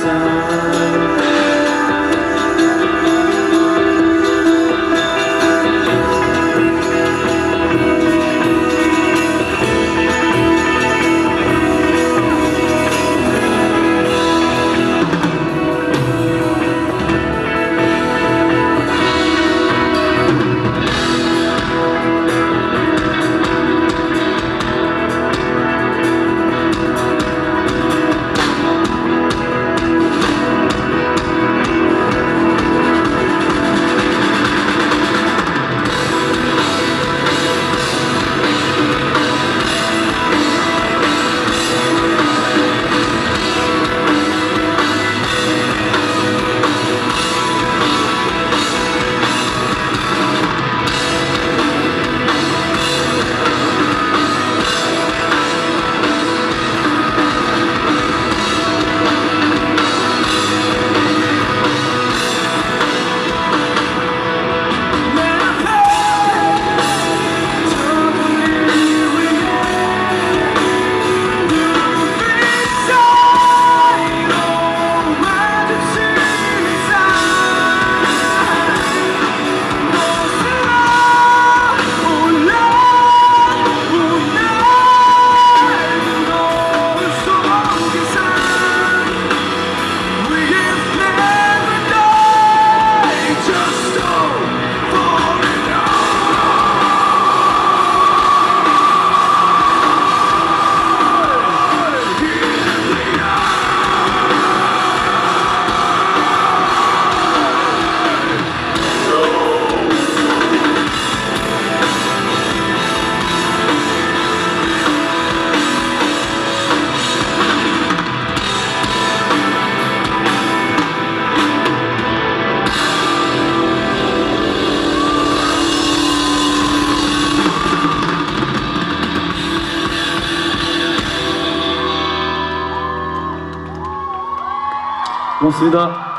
time. consiga